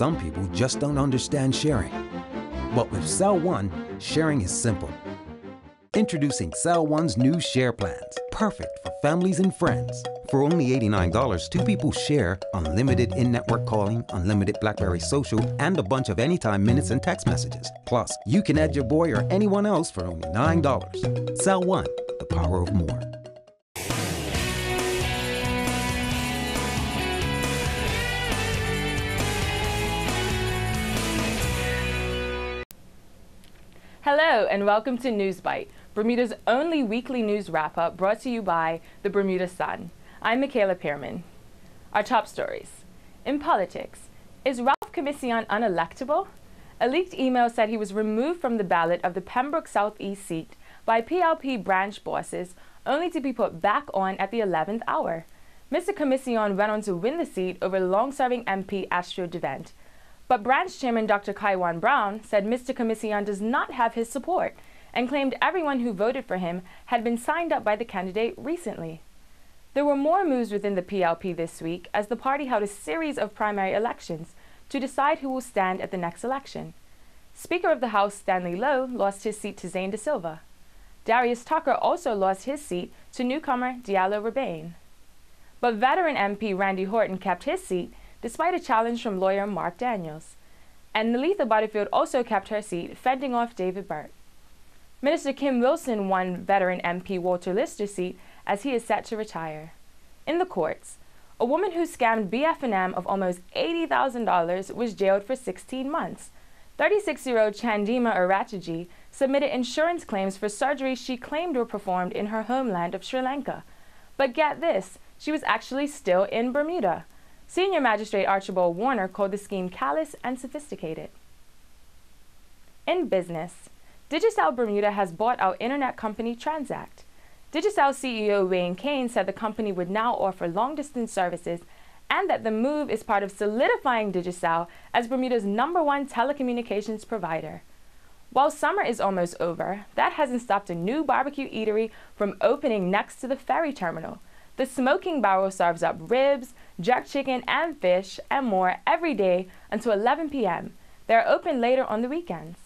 Some people just don't understand sharing. But with Cell One, sharing is simple. Introducing Cell One's new share plans, perfect for families and friends. For only $89, two people share unlimited in network calling, unlimited Blackberry social, and a bunch of anytime minutes and text messages. Plus, you can add your boy or anyone else for only $9. Cell One, the power of more. Hello, and welcome to Newsbite, Bermuda's only weekly news wrap up brought to you by the Bermuda Sun. I'm Michaela Pearman. Our top stories. In politics, is Ralph Commissiong unelectable? A leaked email said he was removed from the ballot of the Pembroke Southeast seat by PLP branch bosses, only to be put back on at the 11th hour. Mr. Commissiong went on to win the seat over long serving MP Astro Devent. But branch chairman Dr. Kaiwan Brown said Mr. Commissiong does not have his support and claimed everyone who voted for him had been signed up by the candidate recently. There were more moves within the PLP this week as the party held a series of primary elections to decide who will stand at the next election. Speaker of the House Stanley Lowe lost his seat to Zane De Silva. Darius Tucker also lost his seat to newcomer Diallo Rabain. But veteran MP Randy Horton kept his seat despite a challenge from lawyer Mark Daniels. And Neletha Butterfield also kept her seat, fending off David Burt. Minister Kim Wilson won veteran MP Walter Lister's seat as he is set to retire. In the courts, a woman who scammed BF&M of almost $80,000 was jailed for 16 months. 36-year-old Chandima Arachaji submitted insurance claims for surgeries she claimed were performed in her homeland of Sri Lanka. But get this, she was actually still in Bermuda. Senior Magistrate Archibald Warner called the scheme callous and sophisticated. In business, Digicel Bermuda has bought out internet company Transact. Digicel CEO Wayne Caines said the company would now offer long-distance services and that the move is part of solidifying Digicel as Bermuda's number one telecommunications provider. While summer is almost over, that hasn't stopped a new barbecue eatery from opening next to the ferry terminal. The smoking barrel serves up ribs, jerk chicken, and fish, and more every day until 11 p.m. They are open later on the weekends.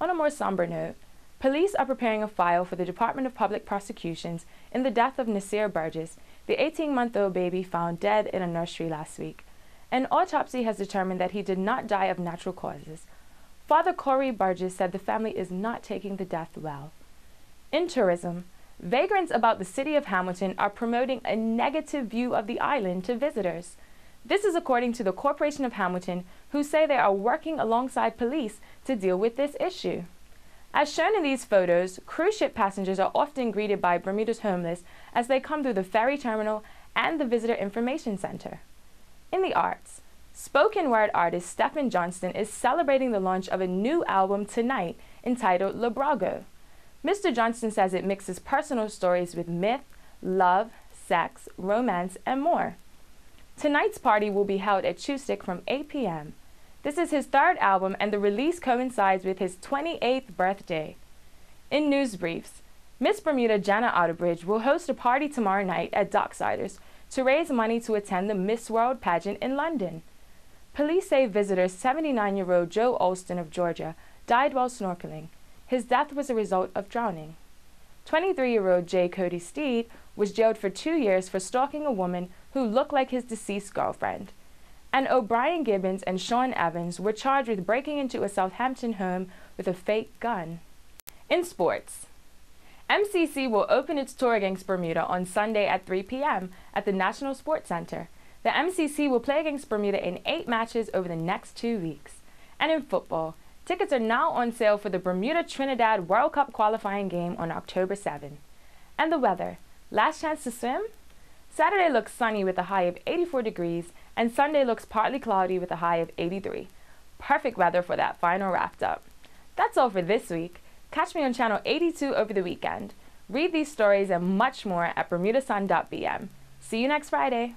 On a more somber note, police are preparing a file for the Department of Public Prosecutions in the death of Nasir Burgess, the 18-month-old baby found dead in a nursery last week. An autopsy has determined that he did not die of natural causes. Father Corey Burgess said the family is not taking the death well. In tourism, Vagrants about the city of Hamilton are promoting a negative view of the island to visitors. This is according to the Corporation of Hamilton, who say they are working alongside police to deal with this issue. As shown in these photos, cruise ship passengers are often greeted by Bermuda's homeless as they come through the ferry terminal and the Visitor Information Center. In the arts, spoken word artist Stephen Johnstone is celebrating the launch of a new album tonight entitled Labrago. Mr. Johnstone says it mixes personal stories with myth, love, sex, romance, and more. Tonight's party will be held at Chewstick from 8 p.m. This is his third album, and the release coincides with his 28th birthday. In news briefs, Miss Bermuda Jana Outerbridge will host a party tomorrow night at Docksiders to raise money to attend the Miss World pageant in London. Police say visitor 79-year-old Joe Alston of Georgia died while snorkeling. His death was a result of drowning. 23-year-old J. Cody Steed was jailed for two years for stalking a woman who looked like his deceased girlfriend. And O'Brien Gibbons and Sean Evans were charged with breaking into a Southampton home with a fake gun. In sports, MCC will open its tour against Bermuda on Sunday at 3 p.m. at the National Sports Center. The MCC will play against Bermuda in eight matches over the next two weeks. And in football, Tickets are now on sale for the Bermuda Trinidad World Cup qualifying game on October 7. And the weather. Last chance to swim? Saturday looks sunny with a high of 84 degrees, and Sunday looks partly cloudy with a high of 83. Perfect weather for that final wrapped up. That's all for this week. Catch me on channel 82 over the weekend. Read these stories and much more at bermudasun.bm. See you next Friday.